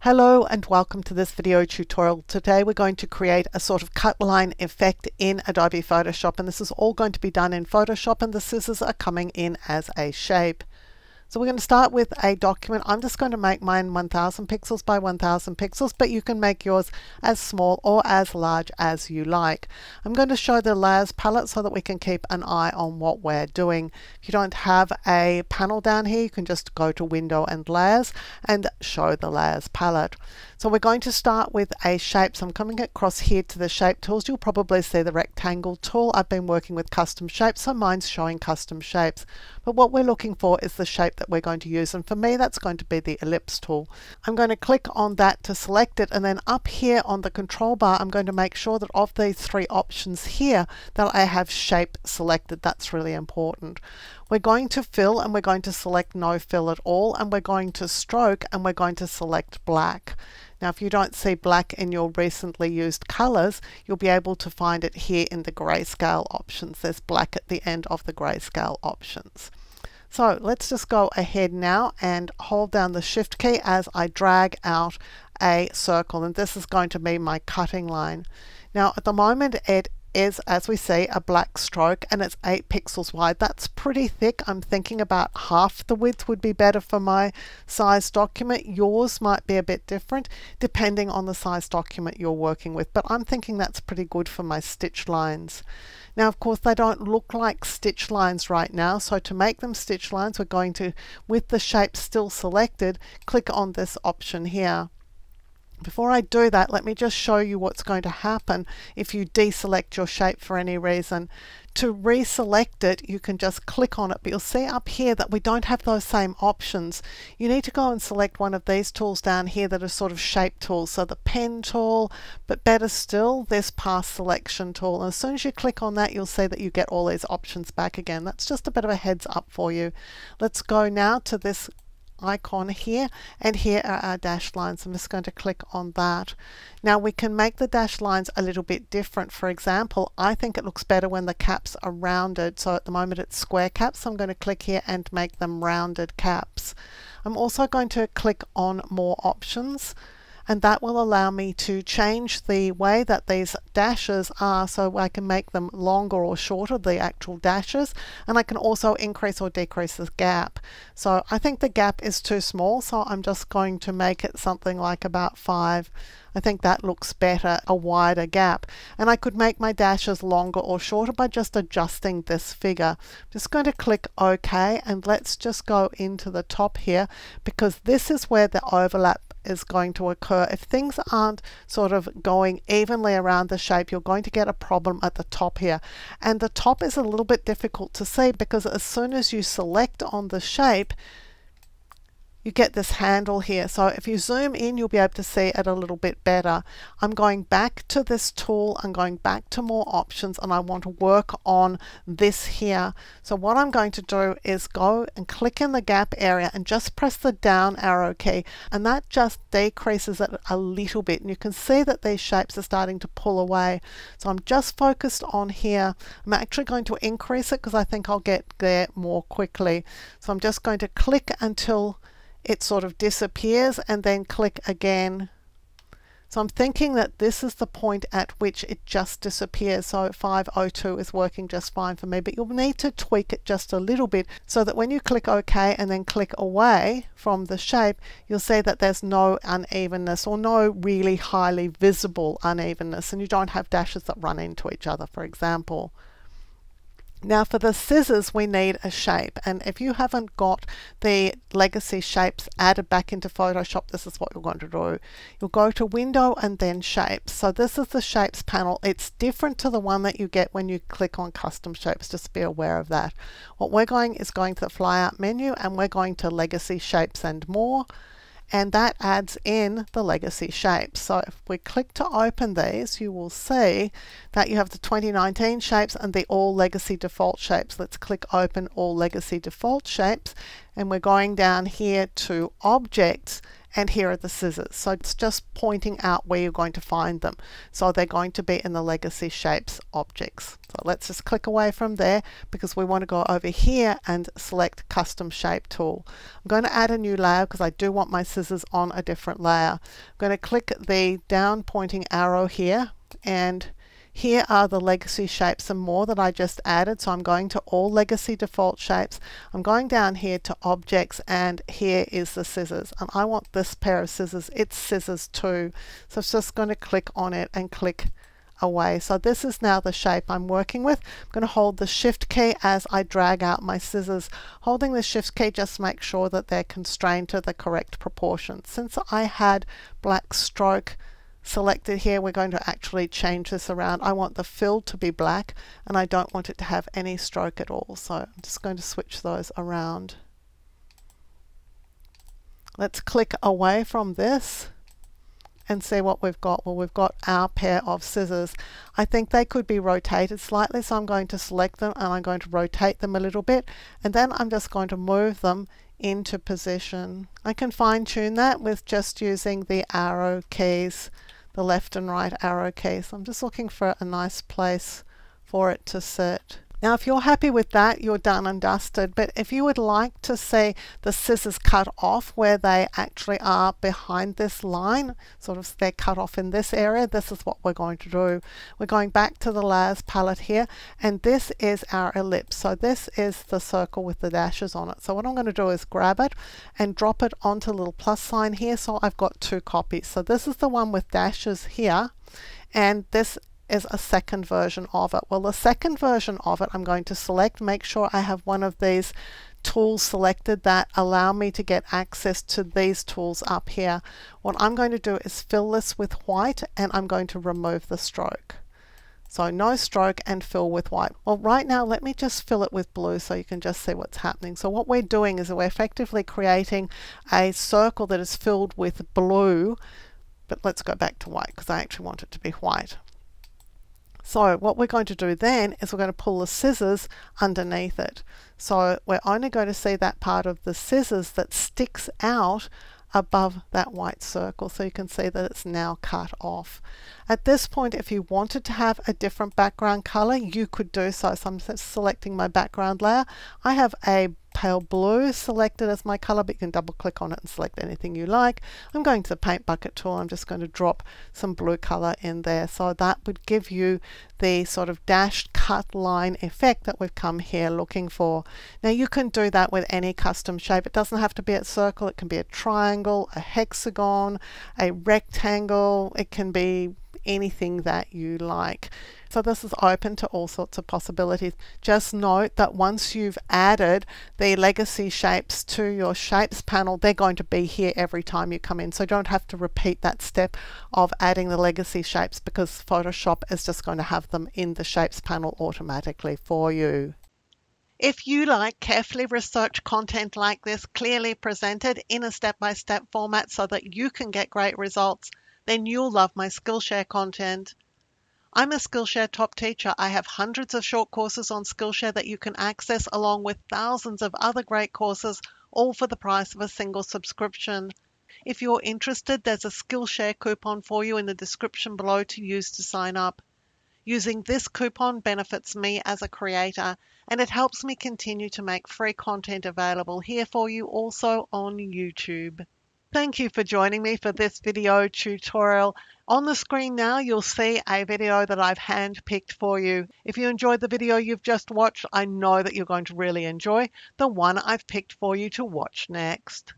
Hello and welcome to this video tutorial. Today we're going to create a sort of cut line effect in Adobe Photoshop and this is all going to be done in Photoshop and the scissors are coming in as a shape. So we're going to start with a document. I'm just going to make mine 1000 pixels by 1000 pixels, but you can make yours as small or as large as you like. I'm going to show the layers palette so that we can keep an eye on what we're doing. If you don't have a panel down here, you can just go to Window and Layers and show the layers palette. So we're going to start with a shape. So I'm coming across here to the shape tools. You'll probably see the rectangle tool. I've been working with custom shapes, so mine's showing custom shapes. But what we're looking for is the shape that we're going to use. And for me, that's going to be the ellipse tool. I'm going to click on that to select it. And then up here on the control bar, I'm going to make sure that of these three options here, that I have shape selected. That's really important. We're going to fill and we're going to select no fill at all. And we're going to stroke and we're going to select black. Now, if you don't see black in your recently used colors, you'll be able to find it here in the grayscale options. There's black at the end of the grayscale options. So let's just go ahead now and hold down the shift key as I drag out a circle and this is going to be my cutting line. Now at the moment it is, as we see, a black stroke and it's 8 pixels wide. That's pretty thick. I'm thinking about half the width would be better for my size document. Yours might be a bit different depending on the size document you're working with, but I'm thinking that's pretty good for my stitch lines. Now, of course, they don't look like stitch lines right now, so to make them stitch lines, we're going to, with the shape still selected, click on this option here. Before I do that, let me just show you what's going to happen if you deselect your shape for any reason. To reselect it, you can just click on it, but you'll see up here that we don't have those same options. You need to go and select one of these tools down here that are sort of shape tools. So the pen tool, but better still, this path selection tool. And as soon as you click on that, you'll see that you get all these options back again. That's just a bit of a heads up for you. Let's go now to this icon here and here are our dashed lines. I'm just going to click on that. Now we can make the dashed lines a little bit different. For example, I think it looks better when the caps are rounded. So at the moment it's square caps. I'm going to click here and make them rounded caps. I'm also going to click on more options and that will allow me to change the way that these dashes are so I can make them longer or shorter, the actual dashes, and I can also increase or decrease the gap. So I think the gap is too small, so I'm just going to make it something like about five. I think that looks better, a wider gap. And I could make my dashes longer or shorter by just adjusting this figure. I'm just going to click OK and let's just go into the top here because this is where the overlap is going to occur. If things aren't sort of going evenly around the shape, you're going to get a problem at the top here. And the top is a little bit difficult to see because as soon as you select on the shape, you get this handle here. So if you zoom in, you'll be able to see it a little bit better. I'm going back to this tool, I'm going back to more options and I want to work on this here. So what I'm going to do is go and click in the gap area and just press the down arrow key and that just decreases it a little bit and you can see that these shapes are starting to pull away. So I'm just focused on here. I'm actually going to increase it because I think I'll get there more quickly. So I'm just going to click until it sort of disappears and then click again. So I'm thinking that this is the point at which it just disappears. So 502 is working just fine for me, but you'll need to tweak it just a little bit so that when you click OK and then click away from the shape, you'll see that there's no unevenness or no really highly visible unevenness and you don't have dashes that run into each other, for example. Now for the scissors we need a shape and if you haven't got the legacy shapes added back into Photoshop this is what you're going to do. You'll go to window and then shapes. So this is the shapes panel. It's different to the one that you get when you click on custom shapes just be aware of that. What we're going is going to the flyout menu and we're going to legacy shapes and more and that adds in the legacy shapes. So if we click to open these, you will see that you have the 2019 shapes and the all legacy default shapes. Let's click open all legacy default shapes and we're going down here to objects and here are the scissors. So it's just pointing out where you're going to find them. So they're going to be in the legacy shapes objects. So let's just click away from there because we want to go over here and select custom shape tool. I'm going to add a new layer because I do want my scissors on a different layer. I'm going to click the down pointing arrow here and here are the legacy shapes and more that I just added. So I'm going to all legacy default shapes. I'm going down here to objects and here is the scissors. And I want this pair of scissors. It's scissors too. So it's just going to click on it and click away. So this is now the shape I'm working with. I'm going to hold the shift key as I drag out my scissors. Holding the shift key just make sure that they're constrained to the correct proportion. Since I had black stroke selected here, we're going to actually change this around. I want the fill to be black and I don't want it to have any stroke at all. So I'm just going to switch those around. Let's click away from this and see what we've got. Well, we've got our pair of scissors. I think they could be rotated slightly, so I'm going to select them and I'm going to rotate them a little bit. And then I'm just going to move them into position. I can fine tune that with just using the arrow keys the left and right arrow keys. I'm just looking for a nice place for it to sit. Now if you're happy with that, you're done and dusted. But if you would like to see the scissors cut off where they actually are behind this line, sort of they're cut off in this area, this is what we're going to do. We're going back to the layers palette here, and this is our ellipse. So this is the circle with the dashes on it. So what I'm going to do is grab it and drop it onto a little plus sign here. So I've got two copies. So this is the one with dashes here, and this is a second version of it. Well, the second version of it, I'm going to select, make sure I have one of these tools selected that allow me to get access to these tools up here. What I'm going to do is fill this with white and I'm going to remove the stroke. So no stroke and fill with white. Well, right now, let me just fill it with blue so you can just see what's happening. So what we're doing is we're effectively creating a circle that is filled with blue, but let's go back to white because I actually want it to be white. So what we're going to do then is we're going to pull the scissors underneath it. So we're only going to see that part of the scissors that sticks out above that white circle so you can see that it's now cut off. At this point if you wanted to have a different background color you could do so. So I'm selecting my background layer. I have a pale blue selected as my color, but you can double click on it and select anything you like. I'm going to the paint bucket tool. I'm just going to drop some blue color in there. So that would give you the sort of dashed cut line effect that we've come here looking for. Now you can do that with any custom shape. It doesn't have to be a circle. It can be a triangle, a hexagon, a rectangle. It can be anything that you like. So this is open to all sorts of possibilities. Just note that once you've added the legacy shapes to your shapes panel, they're going to be here every time you come in. So you don't have to repeat that step of adding the legacy shapes because Photoshop is just going to have them in the shapes panel automatically for you. If you like carefully researched content like this, clearly presented in a step-by-step -step format so that you can get great results, then you'll love my Skillshare content. I'm a Skillshare top teacher. I have hundreds of short courses on Skillshare that you can access along with thousands of other great courses, all for the price of a single subscription. If you're interested, there's a Skillshare coupon for you in the description below to use to sign up. Using this coupon benefits me as a creator and it helps me continue to make free content available here for you also on YouTube. Thank you for joining me for this video tutorial. On the screen now, you'll see a video that I've handpicked for you. If you enjoyed the video you've just watched, I know that you're going to really enjoy the one I've picked for you to watch next.